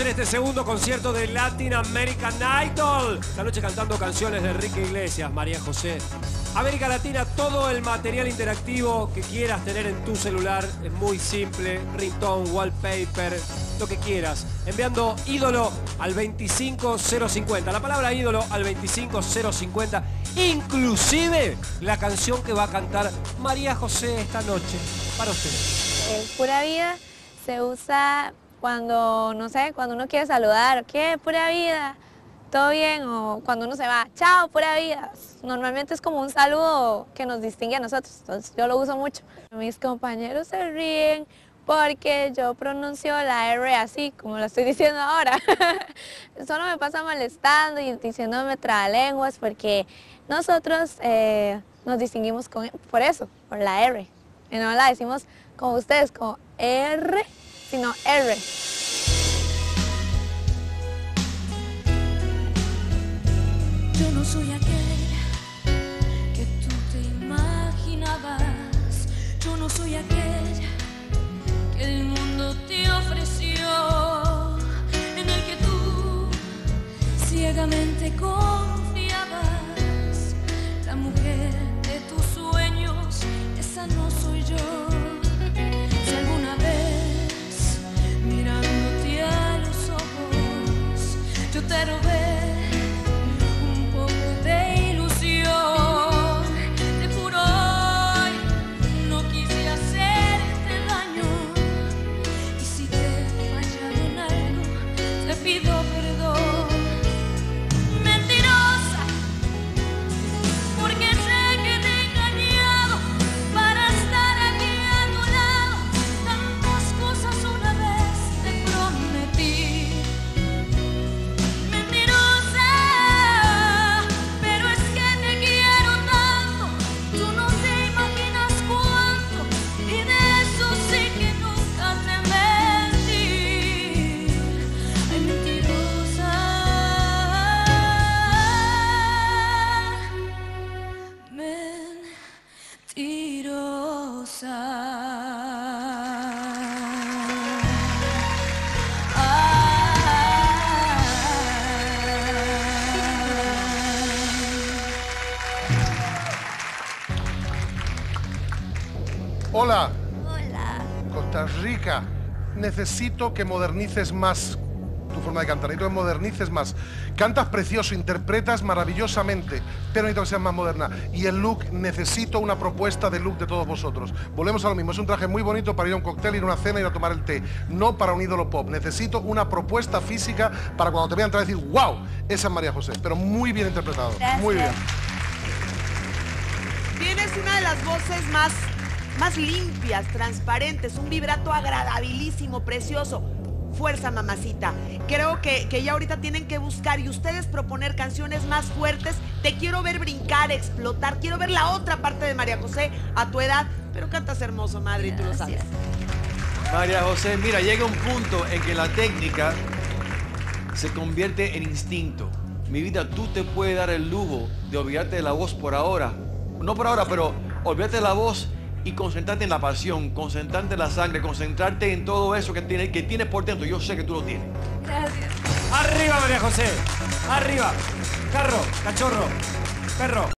En este segundo concierto de Latin American Idol. Esta noche cantando canciones de Enrique Iglesias, María José. América Latina, todo el material interactivo que quieras tener en tu celular es muy simple. Ringtone, wallpaper, lo que quieras. Enviando ídolo al 25050. La palabra ídolo al 25050. Inclusive la canción que va a cantar María José esta noche. Para ustedes. Eh, pura vida se usa cuando, no sé, cuando uno quiere saludar, ¿qué? Pura vida, todo bien, o cuando uno se va, chao, pura vida. Normalmente es como un saludo que nos distingue a nosotros, entonces yo lo uso mucho. Mis compañeros se ríen porque yo pronuncio la R así, como lo estoy diciendo ahora. Solo me pasa molestando y diciéndome lenguas porque nosotros eh, nos distinguimos con, por eso, por la R. Y no la decimos como ustedes, como R sino R. Yo no soy aquel que tú te imaginabas. Yo no soy aquel Hola. Hola. Costa Rica. Necesito que modernices más tu forma de cantar. Necesito que modernices más. Cantas precioso, interpretas maravillosamente, pero necesito que seas más moderna. Y el look, necesito una propuesta de look de todos vosotros. Volvemos a lo mismo. Es un traje muy bonito para ir a un cóctel, ir a una cena, ir a tomar el té. No para un ídolo pop. Necesito una propuesta física para cuando te vean entrar decir, wow, esa es María José. Pero muy bien interpretado. Muy bien. Tienes una de las voces más más limpias, transparentes, un vibrato agradabilísimo, precioso. Fuerza, mamacita. Creo que, que ya ahorita tienen que buscar y ustedes proponer canciones más fuertes. Te quiero ver brincar, explotar. Quiero ver la otra parte de María José a tu edad. Pero cantas hermoso, madre, y tú lo sabes. María José, mira, llega un punto en que la técnica se convierte en instinto. Mi vida, tú te puedes dar el lujo de olvidarte de la voz por ahora. No por ahora, pero olvídate de la voz y concentrarte en la pasión, concentrarte en la sangre, concentrarte en todo eso que tienes que tienes por dentro. Yo sé que tú lo tienes. Gracias. Arriba, María José. Arriba. Carro, cachorro, perro.